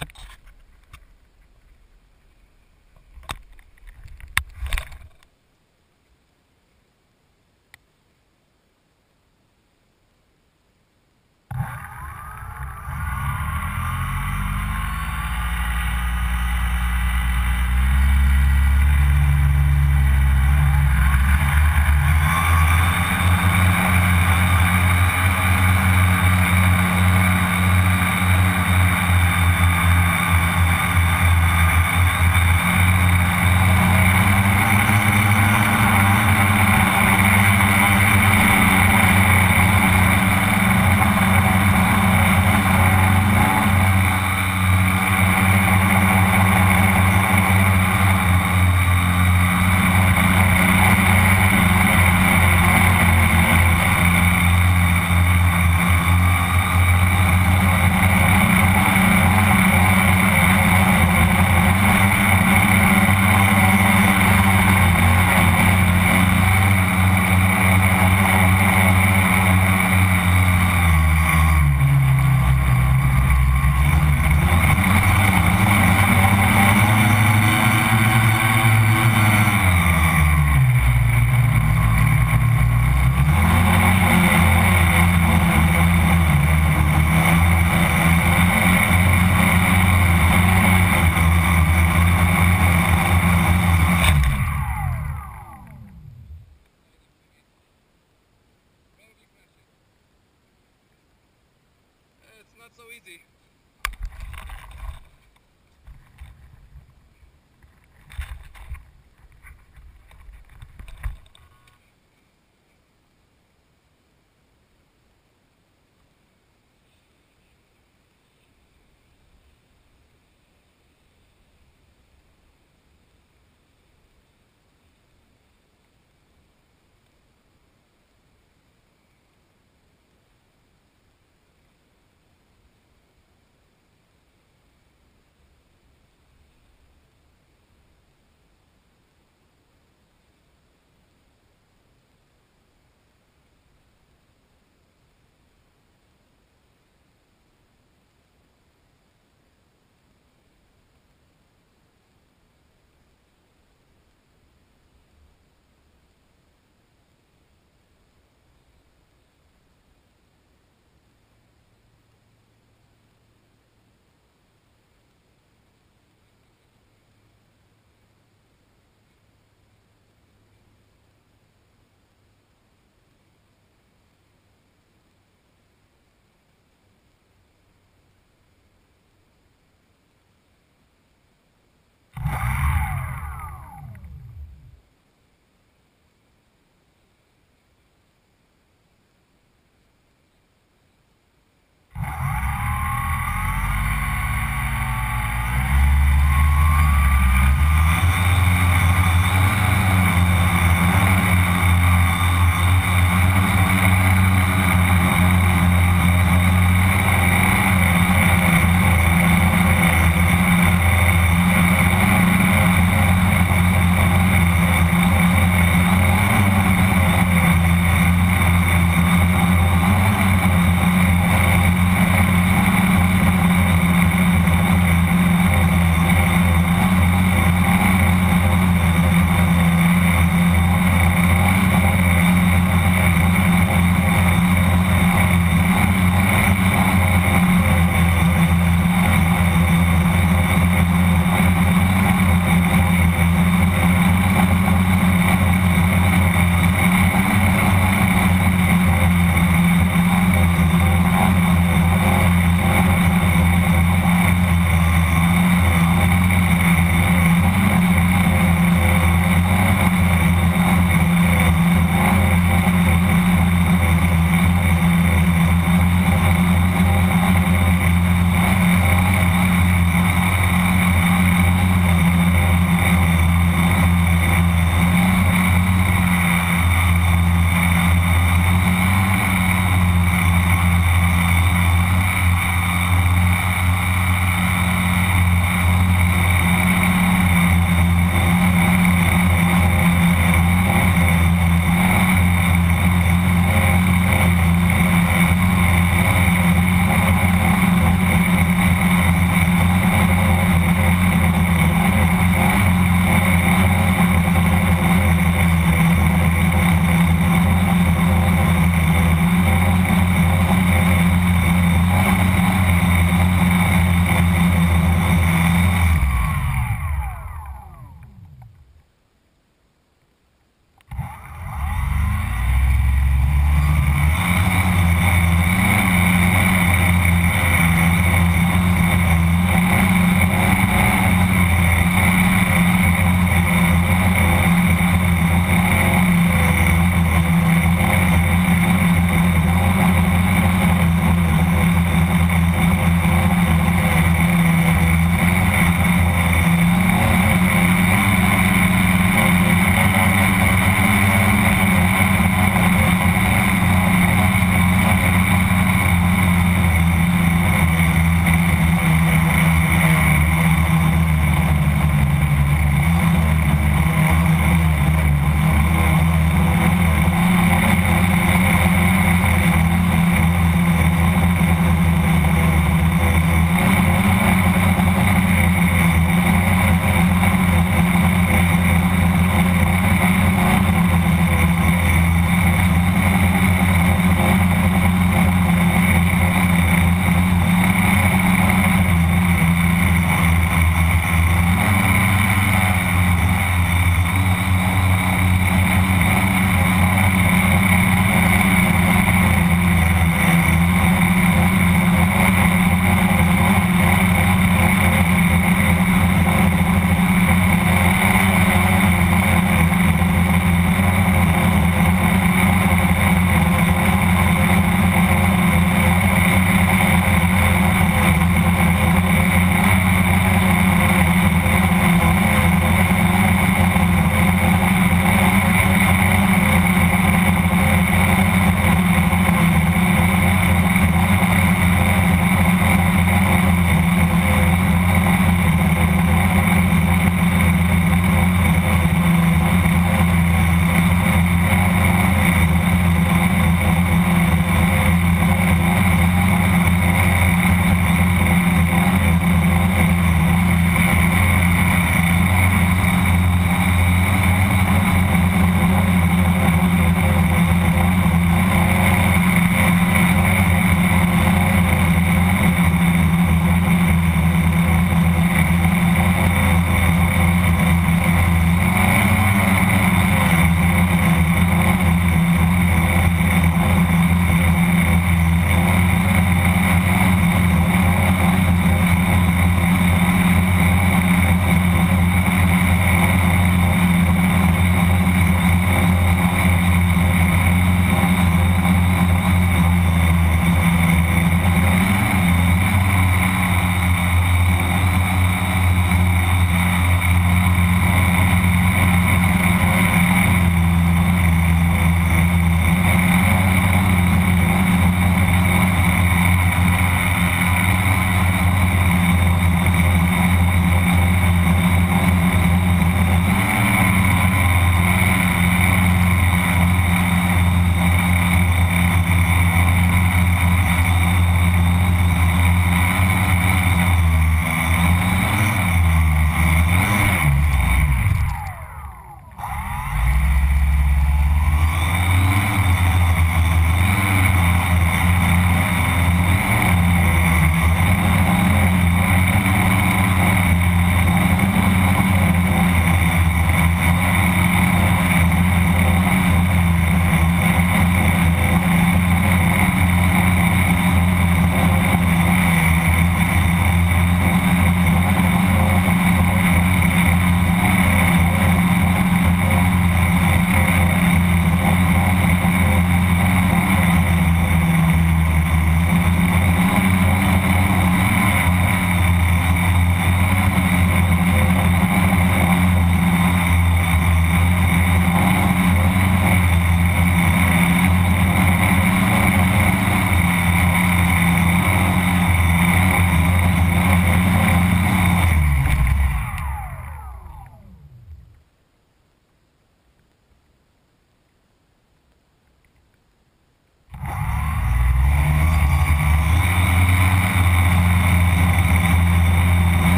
you